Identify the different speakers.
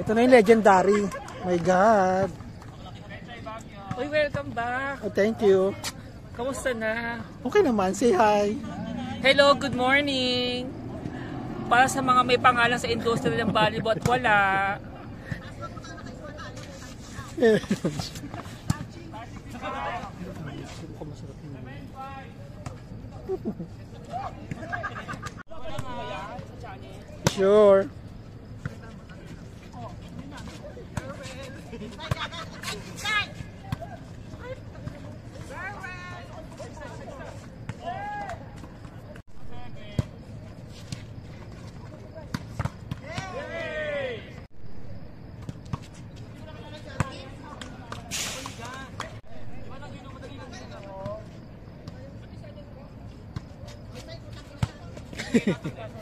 Speaker 1: Ito na yung legendary. My God.
Speaker 2: Uy, welcome back.
Speaker 1: Oh, thank you.
Speaker 2: Kamusta na?
Speaker 1: Okay naman. Say hi.
Speaker 2: Hello, good morning. Para sa mga may pangalan sa industriya ng volleyball at wala,
Speaker 1: sure. Hehehe